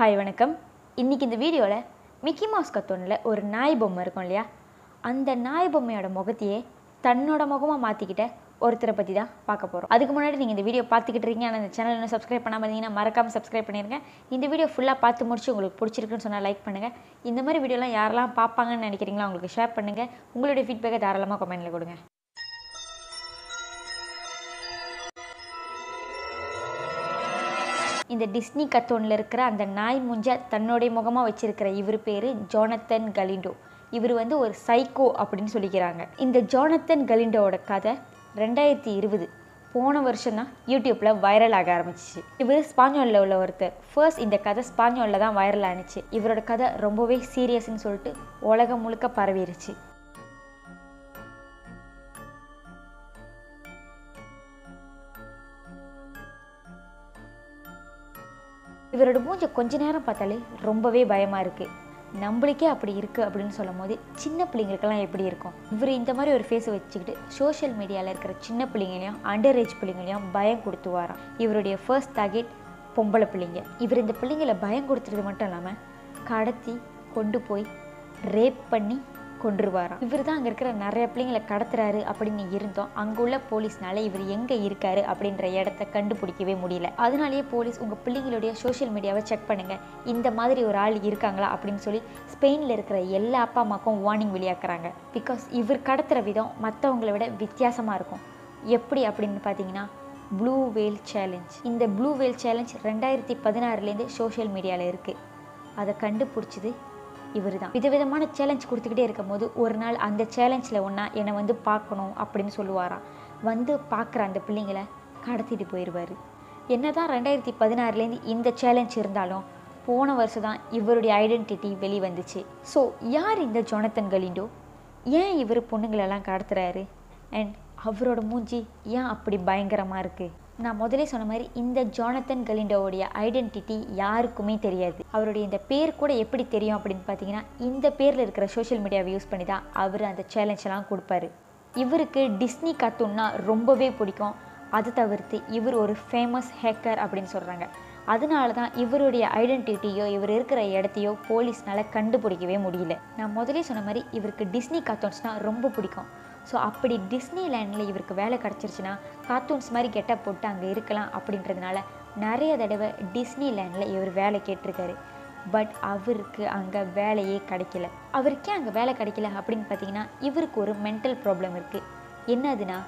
Hi வணக்கம். இன்றைக்கி இந்த வீடியோவில் மிக்கி மவுஸ் கத்தோனில் ஒரு நாய் பொம்மை இருக்கும் இல்லையா? அந்த நாய் பொம்மையோட முகத்தையே தன்னோட முகமாக மாற்றிக்கிட்ட ஒருத்தரை பற்றி தான் பார்க்க போகிறோம் அதுக்கு முன்னாடி நீங்கள் இந்த வீடியோ பார்த்துக்கிட்டு இருக்கீங்க. ஆனால் இந்த சேனல் இன்னும் சப்ஸ்கிரைப் பண்ணாமல் இருந்தீங்கன்னா மறக்காமல் சப்ஸ்கிரைப் பண்ணிருங்க. இந்த வீடியோ ஃபுல்லாக பார்த்து முடிச்சு உங்களுக்கு பிடிச்சிருக்குன்னு சொன்னால் லைக் பண்ணுங்கள் இந்த மாதிரி வீடியோலாம் யாரெல்லாம் பார்ப்பாங்கன்னு நினைக்கிறீங்களோ அவங்களுக்கு ஷேர் பண்ணுங்கள் உங்களுடைய ஃபீட்பேக்கை தாராளமாக கமெண்ட்டில் கொடுங்க. இந்த டிஸ்னி கத்தோனில் இருக்கிற அந்த நாய் மூஞ்ச தன்னுடைய முகமாக வச்சிருக்கிற இவர் பேர் ஜோனத்தன் கலிண்டோ. இவர் வந்து ஒரு சைக்கோ அப்படின்னு சொல்லிக்கிறாங்க. இந்த ஜோனத்தன் கலிண்டோவோட கதை ரெண்டாயிரத்தி இருபது. போன வருஷம் தான் யூடியூப்பில் வைரல் ஆக ஆரம்பிச்சிச்சு. இவர் ஸ்பானியோலில் உள்ள ஒருத்தர். ஃபர்ஸ்ட் இந்த கதை ஸ்பானியோலில் தான் வைரல் ஆனிச்சு. இவரோட கதை ரொம்பவே சீரியஸ்ன்னு சொல்லிட்டு உலகம் முழுக்க பரவிடுச்சு இவரோட மூஞ்ச கொஞ்ச நேரம் பார்த்தாலே ரொம்பவே பயமாக இருக்குது நம்மளுக்கே அப்படி இருக்குது அப்படின்னு சொல்லும் போது சின்ன பிள்ளைங்களுக்கெல்லாம் எப்படி இருக்கும்? இவர் இந்த மாதிரி ஒரு ஃபேஸை வச்சுக்கிட்டு சோஷியல் மீடியாவில் இருக்கிற சின்ன பிள்ளைங்களையும் அண்டர் ஏஜ் பிள்ளைங்களையும் பயம் கொடுத்து வாராம் இவருடைய ஃபர்ஸ்ட் டார்கெட் பொம்பளை பிள்ளைங்க. இவர் இந்த பிள்ளைங்களை பயம் கொடுத்துறது மட்டும் இல்லாமல் கடத்தி கொண்டு போய் ரேப் பண்ணி கொண்டுருவாராம் இவர் தான் அங்கே இருக்கிற நிறைய பிள்ளைங்களை கடத்துறாரு அப்படின்னு இருந்தோம். அங்கே உள்ள போலீஸ்னால இவர் எங்கே இருக்காரு அப்படின்ற இடத்த கண்டுபிடிக்கவே முடியல. அதனாலேயே போலீஸ் உங்கள் பிள்ளைங்களுடைய சோஷியல் மீடியாவை செக் பண்ணுங்க. இந்த மாதிரி ஒரு ஆள் இருக்காங்களா அப்படின்னு சொல்லி ஸ்பெயினில் இருக்கிற எல்லா அப்பா அம்மாக்கும் வார்னிங் வெளியாக்குறாங்க. பிகாஸ் இவர் கடத்துகிற விதம் மற்றவங்களை விட வித்தியாசமாக இருக்கும். எப்படி அப்படின்னு பார்த்தீங்கன்னா ப்ளூ வேல் சேலஞ்ச் இந்த ப்ளூ வேல் சேலஞ்ச் ரெண்டாயிரத்தி பதினாறுலேருந்து சோஷியல் மீடியாவில் இருக்குது அதை கண்டுபிடிச்சது இவர் தான் விதவிதமான சேலஞ்ச் கொடுத்துக்கிட்டே இருக்கும் போது ஒரு நாள் அந்த சேலஞ்சில் ஒன்றா என்னை வந்து பார்க்கணும் அப்படின்னு சொல்லுவாராம் வந்து பார்க்குற அந்த பிள்ளைங்களை கடத்திட்டு போயிடுவார் என்ன தான் ரெண்டாயிரத்தி பதினாறுலேருந்து இந்த சேலஞ்ச் இருந்தாலும் போன வருஷம் தான் இவருடைய ஐடென்டிட்டி வெளிவந்துச்சு. ஸோ யார் இந்த ஜொனத்தன் கலிண்டோ? ஏன் இவர் பொண்ணுங்களெல்லாம் கடத்துறாரு? அண்ட் அவரோட மூஞ்சி ஏன் அப்படி பயங்கரமாக இருக்குது நான் முதலே சொன்ன மாதிரி இந்த ஜானத்தன் கலிண்டோவுடைய ஐடென்டிட்டி யாருக்குமே தெரியாது. அவருடைய இந்த பேர் கூட எப்படி தெரியும் அப்படின்னு பார்த்தீங்கன்னா இந்த பேரில் இருக்கிற சோஷியல் மீடியாவை யூஸ் பண்ணி தான் அவர் அந்த சேலஞ்செல்லாம் கொடுப்பாரு. இவருக்கு டிஸ்னி கார்ட்டூன்னா ரொம்பவே பிடிக்கும். அது தவிர்த்து இவர் ஒரு ஃபேமஸ் ஹேக்கர் அப்படின்னு சொல்கிறாங்க அதனால தான் இவருடைய ஐடென்டிட்டியோ இவர் இருக்கிற இடத்தையோ போலீஸ்னால் கண்டுபிடிக்கவே முடியல. நான் முதலே சொன்ன மாதிரி இவருக்கு டிஸ்னி கார்ட்டூன்ஸ்னால் ரொம்ப பிடிக்கும். ஸோ அப்படி டிஸ்னி லேண்டில் இவருக்கு வேலை கிடச்சிருச்சுன்னா கார்ட்டூன்ஸ் மாதிரி கெட்ட போட்டு அங்கே இருக்கலாம் அப்படின்றதுனால நிறைய தடவை டிஸ்னிலேண்டில் இவர் வேலை கேட்டிருக்காரு. பட் அவருக்கு அங்கே வேலையே கிடைக்கல. அவருக்கே அங்கே வேலை கிடைக்கல அப்படின்னு பார்த்தீங்கன்னா இவருக்கு ஒரு மென்டல் ப்ராப்ளம் இருக்குது என்னதுன்னா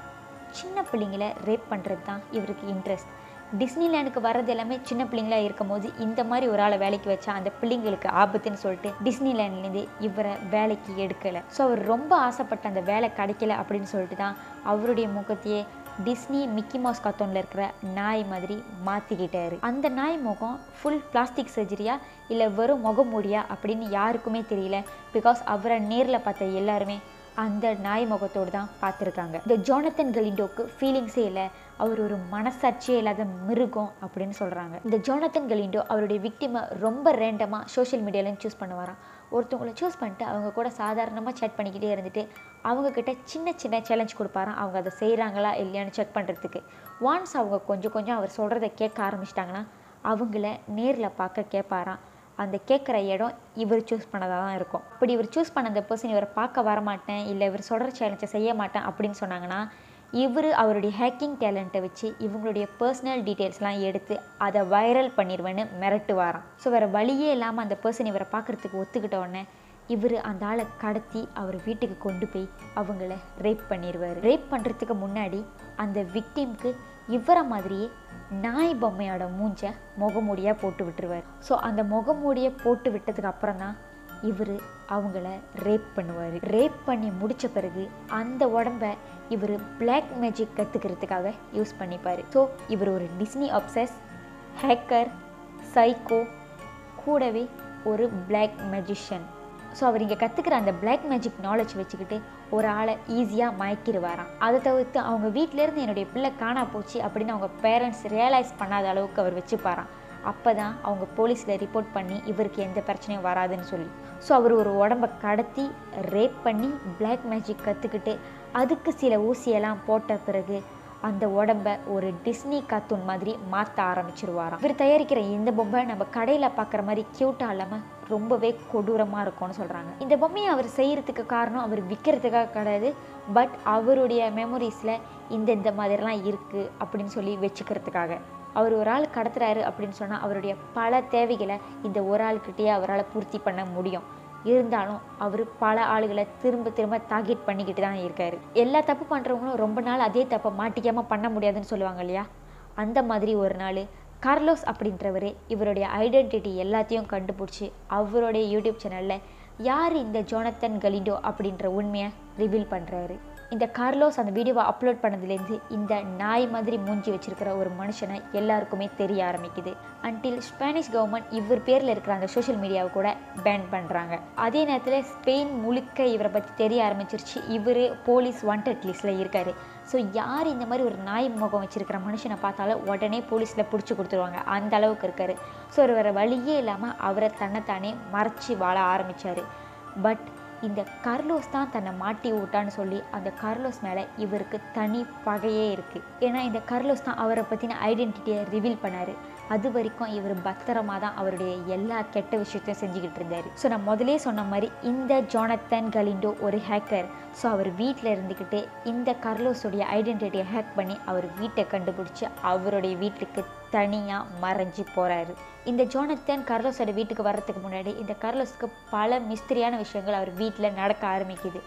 சின்ன பிள்ளைங்கள ரேப் பண்ணுறது தான் இவருக்கு இன்ட்ரெஸ்ட் டிஸ்னிலேண்டுக்கு வர்றது எல்லாமே சின்ன பிள்ளைங்களா இருக்கும் போது இந்த மாதிரி ஒரு ஆளை வேலைக்கு வச்சா அந்த பிள்ளைங்களுக்கு ஆபத்துன்னு சொல்லிட்டு டிஸ்னிலேண்ட்லேருந்து இவரை வேலைக்கு எடுக்கலை. ஸோ அவர் ரொம்ப ஆசைப்பட்ட அந்த வேலை கிடைக்கல அப்படின்னு சொல்லிட்டு தான் அவருடைய முகத்தையே டிஸ்னி மிக்கி மவுஸ் கத்தோனில் இருக்கிற நாய் மாதிரி மாற்றிக்கிட்டாரு அந்த நாய் முகம் ஃபுல் பிளாஸ்டிக் சர்ஜரியா இல்லை வெறும் முகமூடியா அப்படின்னு யாருக்குமே தெரியல. பிகாஸ் அவரை நேரில் பார்த்த எல்லாருமே அந்த நாய் முகத்தோடு தான் பார்த்துருக்காங்க இந்த ஜோனத்தன் கலிண்டோக்கு ஃபீலிங்ஸே இல்லை அவர் ஒரு மனசாட்சியே இல்லாத மிருகம் அப்படின்னு சொல்கிறாங்க இந்த ஜோனத்தன் கலிண்டோ அவருடைய விக்டிமை ரொம்ப ரேண்டமாக சோஷியல் மீடியாவில் சூஸ் பண்ணுவாராம். ஒருத்தவங்களை சூஸ் பண்ணிட்டு அவங்க கூட சாதாரணமாக சேட் பண்ணிக்கிட்டே இருந்துட்டு அவங்கக்கிட்ட சின்ன சின்ன சேலஞ்ச் கொடுப்பாராம். அவங்க அதை செய்கிறாங்களா இல்லையான்னு செக் பண்ணுறதுக்கு ஒன்ஸ் அவங்க கொஞ்சம் கொஞ்சம் அவர் சொல்கிறத கேட்க ஆரம்பிச்சிட்டாங்கன்னா அவங்கள நேரில் பார்க்க கேட்பாராம். அந்த கேட்குற இடம் இவர் சூஸ் பண்ணதாக தான் இருக்கும். இப்படி இவர் சூஸ் பண்ண அந்த பர்சன் இவரை பார்க்க வரமாட்டேன் இல்லை இவர் சொல்கிற சேலஞ்சை செய்ய மாட்டேன் அப்படின்னு சொன்னாங்கன்னா இவர் அவருடைய ஹேக்கிங் டேலண்ட்டை வச்சு இவங்களுடைய பர்சனல் டீட்டெயில்ஸ்லாம் எடுத்து அதை வைரல் பண்ணிடுவேன்னு மிரட்டுவாராம். ஸோ வேறு வழியே இல்லாமல் அந்த பர்சன் இவரை பார்க்குறதுக்கு ஒத்துக்கிட்ட உடனே இவர் அந்த ஆளை கடத்தி அவர் வீட்டுக்கு கொண்டு போய் அவங்கள ரேப் பண்ணிடுவார் ரேப் பண்ணுறதுக்கு முன்னாடி அந்த விக்டிம்க்கு இவரை மாதிரியே நாய் பொம்மையோட மூஞ்சை முகமூடியாக போட்டு விட்டுருவார். ஸோ அந்த முகமூடியை போட்டு விட்டதுக்கு அப்புறம் தான் இவர் அவங்கள ரேப் பண்ணுவார். ரேப் பண்ணி முடித்த பிறகு அந்த உடம்ப இவர் பிளாக் மேஜிக் கற்றுக்கிறதுக்காக யூஸ் பண்ணிப்பார். ஸோ இவர் ஒரு டிஸ்னி அப்சஸ் ஹேக்கர் சைக்கோ கூடவே ஒரு பிளாக் மேஜிஷியன் ஸோ அவர் இங்கே கற்றுக்கிற அந்த பிளாக் மேஜிக் நாலேஜ் வச்சுக்கிட்டு ஒரு ஆளை ஈஸியாக மயக்கிடுவாராம் அதை தவிர்த்து அவங்க வீட்டிலேருந்து என்னுடைய பிள்ளை காணா போச்சு அப்படின்னு அவங்க பேரண்ட்ஸ் ரியலைஸ் பண்ணாத அளவுக்கு அவர் வச்சுப்பாராம். அப்போ தான் அவங்க போலீஸில் ரிப்போர்ட் பண்ணி இவருக்கு எந்த பிரச்சனையும் வராதுன்னு சொல்லி. ஸோ அவர் ஒரு உடம்பை கடத்தி ரேப் பண்ணி பிளாக் மேஜிக் கற்றுக்கிட்டு அதுக்கு சில ஊசியெல்லாம் போட்ட பிறகு அந்த உடம்ப ஒரு டிஸ்னி கார்ட்டூன் மாதிரி மாற்ற ஆரம்பிச்சிருவாராம். இவர் தயாரிக்கிற இந்த பொம்மை நம்ம கடையில் பார்க்குற மாதிரி க்யூட்டாக இல்லாமல் ரொம்பவே கொடூரமாக இருக்கும்னு சொல்கிறாங்க இந்த பொம்மையை அவர் செய்கிறதுக்கு காரணம் அவர் விற்கிறதுக்காக கிடையாது. பட் அவருடைய மெமரிஸில் இந்த இந்த மாதிரிலாம் இருக்குது அப்படின்னு சொல்லி வச்சுக்கிறதுக்காக. அவர் ஒரு ஆள் கடத்துறாரு அப்படின்னு சொன்னால் அவருடைய பல தேவைகளை இந்த ஒரு ஆள்கிட்டயே அவரால் பூர்த்தி பண்ண முடியும். இருந்தாலும் அவர் பல ஆளுகளை திரும்ப திரும்ப டார்கெட் பண்ணிக்கிட்டு தான் இருக்காரு. எல்லா தப்பு பண்ணுறவங்களும் ரொம்ப நாள் அதே தப்பை மாட்டிக்காமல் பண்ண முடியாதுன்னு சொல்லுவாங்க இல்லையா? அந்த மாதிரி ஒரு நாள் கார்லோஸ் அப்படின்றவர் இவருடைய ஐடென்டிட்டி எல்லாத்தையும் கண்டுபிடிச்சி அவருடைய யூடியூப் சேனலில் யார் இந்த ஜோனத்தன் கலிண்டோ அப்படின்ற உண்மையை ரிவீல் பண்ணுறாரு இந்த கார்லோஸ் அந்த வீடியோவை அப்லோட் பண்ணதுலேருந்து இந்த நாய் மாதிரி மூஞ்சி வச்சுருக்கிற ஒரு மனுஷனை எல்லாருக்குமே தெரிய ஆரம்பிக்குது. அன்டில் ஸ்பானிஷ் கவர்மெண்ட் இவர் பேரில் இருக்கிற அந்த சோஷியல் மீடியாவை கூட பேன் பண்ணுறாங்க அதே நேரத்தில் ஸ்பெயின் முழுக்க இவரை பற்றி தெரிய ஆரம்பிச்சிருச்சு. இவர் போலீஸ் வாண்டட் லிஸ்ட்டில் இருக்கார். ஸோ யார் இந்த மாதிரி ஒரு நாய் முகம் வச்சுருக்கிற மனுஷனை பார்த்தாலும் உடனே போலீஸில் பிடிச்சி கொடுத்துருவாங்க. அந்த அளவுக்கு இருக்கார். ஸோ ஒரு வேறு வழியே இல்லாமல் அவரை தன்னைத்தானே மறைச்சி வாழ ஆரம்பித்தார் பட் இந்த கர்லோஸ் தான் தன்னை மாட்டி விட்டான்னு சொல்லி அந்த கர்லோஸ் மேலே இவருக்கு தனி பகையே இருக்குது ஏன்னா இந்த கர்லோஸ் தான் அவரை பற்றின ஐடென்டிட்டியை ரிவீல் பண்ணார். அது வரைக்கும் இவர் பத்திரமா தான் அவருடைய எல்லா கெட்ட விஷயத்தையும் செஞ்சுக்கிட்டு இருந்தார். ஸோ நான் முதலே சொன்ன மாதிரி இந்த ஜோனத்தன் கலிண்டோ ஒரு ஹேக்கர் ஸோ அவர் வீட்டில் இருந்துக்கிட்டு இந்த கர்லோஸுடைய ஐடென்டிட்டியை ஹேக் பண்ணி அவர் வீட்டை கண்டுபிடிச்சி அவருடைய வீட்டுக்கு தனியாக மறைஞ்சு போகிறாரு இந்த ஜோனத்தன் கர்லோஸோட வீட்டுக்கு வர்றதுக்கு முன்னாடி இந்த கர்லோஸ்க்கு பல மிஸ்திரியான விஷயங்கள் அவர் வீட்டில் நடக்க ஆரம்பிக்குது.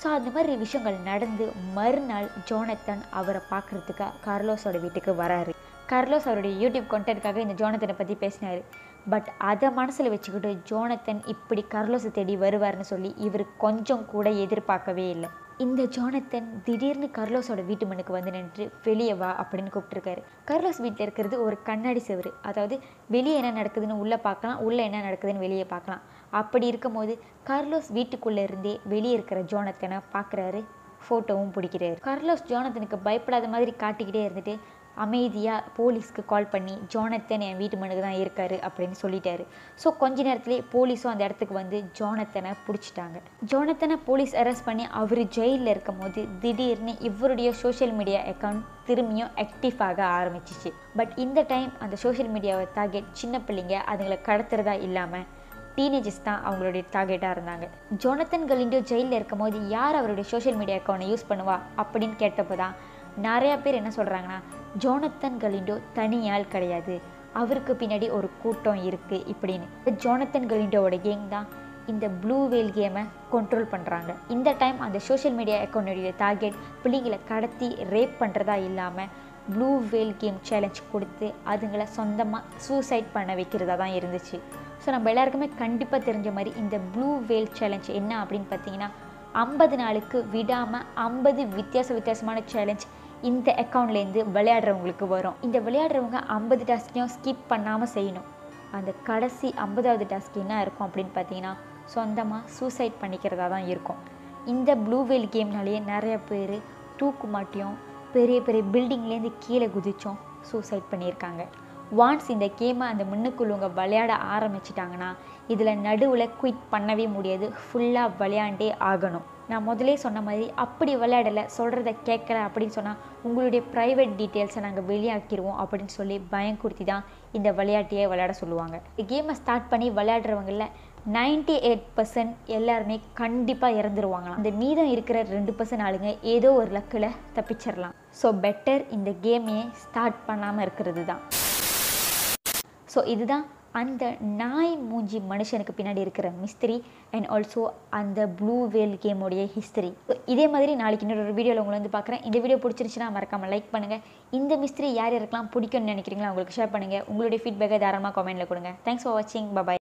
ஸோ அந்த மாதிரி விஷயங்கள் நடந்து மறுநாள் ஜோனத்தன் அவரை பார்க்குறதுக்கு கார்லோஸோட வீட்டுக்கு வராரு. கர்லோஸ் அவருடைய யூடியூப் கண்டென்ட்காக இந்த ஜோனத்தனை பற்றி பேசினார். பட் அதை மனசில் வச்சுக்கிட்டு ஜோனத்தன் இப்படி கர்லோஸை தேடி வருவார்னு சொல்லி இவர் கொஞ்சம் கூட எதிர்பார்க்கவே இல்லை. இந்த ஜோனத்தன் திடீர்னு கர்லோஸோட வீட்டு மனுக்கு வந்து நின்று வெளியே வா அப்படின்னு கூப்பிட்டுருக்காரு. கர்லோஸ் வீட்டில் இருக்கிறது ஒரு கண்ணாடி செவரு. அதாவது வெளியே என்ன நடக்குதுன்னு உள்ளே பார்க்கலாம் உள்ளே என்ன நடக்குதுன்னு வெளியே பார்க்கலாம். அப்படி இருக்கும்போது கர்லோஸ் வீட்டுக்குள்ளே இருந்தே வெளியே இருக்கிற ஜோனத்தனை பார்க்குறாரு ஃபோட்டோவும் பிடிக்கிறாரு. கர்லோஸ் ஜோனத்தனுக்கு பயப்படாத மாதிரி காட்டிக்கிட்டே இருந்துட்டு அமைதியாக போலீஸ்க்கு கால் பண்ணி ஜோனத்தன் என் வீட்டு மனுக்கு தான் இருக்காரு அப்படின்னு சொல்லிட்டாரு. ஸோ கொஞ்ச நேரத்துலேயே போலீஸும் அந்த இடத்துக்கு வந்து ஜோனத்தனை பிடிச்சிட்டாங்க. ஜோனத்தனை போலீஸ் அரெஸ்ட் பண்ணி அவர் ஜெயிலில் இருக்கும் போது திடீர்னு இவருடைய சோஷியல் மீடியா அக்கௌண்ட் திரும்பியும் ஆக்டிவ் ஆக ஆரம்பிச்சிச்சு. பட் இந்த டைம் அந்த சோஷியல் மீடியாவை டார்கெட் சின்ன பிள்ளைங்க அதுங்களை கடத்துறதா இல்லாமல் டீனேஜஸ் தான் அவங்களுடைய டார்கெட்டாக இருந்தாங்க. ஜோனத்தன் கலிண்டோ ஜெயிலில் இருக்கும் போது யார் அவருடைய சோஷியல் மீடியா அக்கௌண்ட்டை யூஸ் பண்ணுவா அப்படின்னு கேட்டப்போ தான் நிறையா பேர் என்ன சொல்கிறாங்கன்னா ஜோனத்தன் கலிண்டோ தனியால் கிடையாது. அவருக்கு பின்னாடி ஒரு கூட்டம் இருக்குது இப்படின்னு. ஜோனத்தன் கலிண்டோவோட கேங் தான் இந்த ப்ளூ வேல் கேமை கண்ட்ரோல் பண்ணுறாங்க இந்த டைம் அந்த சோஷியல் மீடியா அக்கௌண்டோடைய டார்கெட் பிள்ளைங்களை கடத்தி ரேப் பண்ணுறதா இல்லாமல் ப்ளூ வேல் கேம் சேலஞ்ச் கொடுத்து அதுங்களை சொந்தமாக சூசைட் பண்ண வைக்கிறதா தான் இருந்துச்சு. ஸோ நம்ம எல்லாருக்குமே கண்டிப்பாக தெரிஞ்ச மாதிரி இந்த ப்ளூ வேல் சேலஞ்ச் என்ன அப்படின்னு பார்த்தீங்கன்னா ஐம்பது நாளுக்கு விடாமல் ஐம்பது வித்தியாச வித்தியாசமான சேலஞ்ச் இந்த அக்கௌண்ட்லேருந்து விளையாடுறவங்களுக்கு வரும். இந்த விளையாடுறவங்க ஐம்பது டாஸ்கையும் ஸ்கிப் பண்ணாமல் செய்யணும். அந்த கடைசி ஐம்பதாவது டாஸ்க் என்ன இருக்கும் அப்படின்னு பார்த்தீங்கன்னா சொந்தமாக சூசைட் பண்ணிக்கிறதா தான் இருக்கும். இந்த ப்ளூ வேல் கேம்னாலேயே நிறைய பேர் தூக்கு மாட்டியும் பெரிய பெரிய பில்டிங்லேருந்து கீழே குதித்தோம் சூசைட் பண்ணியிருக்காங்க. வான்ஸ் இந்த கேமை அந்த முன்னுக்குள்ளவங்க விளையாட ஆரம்பிச்சிட்டாங்கன்னா இதில் நடுவில் குயிட் பண்ணவே முடியாது. ஃபுல்லாக விளையாண்டே ஆகணும். நான் முதலே சொன்ன மாதிரி அப்படி விளையாடலை சொல்கிறத கேட்கல அப்படின்னு சொன்னால் உங்களுடைய ப்ரைவேட் டீட்டெயில்ஸை நாங்கள் வெளியாக்கிடுவோம் அப்படின்னு சொல்லி பயம் கொடுத்தி தான் இந்த விளையாட்டையே விளையாட சொல்லுவாங்க. இந்த கேமை ஸ்டார்ட் பண்ணி விளையாடுறவங்கள நைன்டி எயிட் பர்சன்ட் எல்லாருமே கண்டிப்பாக இறந்துருவாங்களாம். இந்த மீதம் இருக்கிற ரெண்டு பர்சன்ட் ஆளுங்க ஏதோ ஒரு லக்கில் தப்பிச்சிடலாம் ஸோ பெட்டர் இந்த கேமையே ஸ்டார்ட் பண்ணாமல் இருக்கிறது தான். ஸோ இதுதான் அந்த நாய் மூஞ்சி மனுஷனுக்கு பின்னாடி இருக்கிற மிஸ்திரி அண்ட் ஆல்சோ அந்த ப்ளூ வேல் கேமுடைய ஹிஸ்டரி இதே மாதிரி நாளைக்கு இன்னொரு வீடியோவில் உங்களை வந்து பார்க்குறேன். இந்த வீடியோ பிடிச்சிருச்சுன்னா மறக்காமல் லைக் பண்ணுங்கள் இந்த மிஸ்திரி யார் யாருக்கெல்லாம் பிடிக்கும்னு நினைக்கிறீங்களா உங்களுக்கு ஷேர் பண்ணுங்கள் உங்களுடைய ஃபீட்பேக்கை தாராளமாக கமெண்ட்டில் கொடுங்க. தேங்க்ஸ் ஃபார் வாட்சிங் பபாய்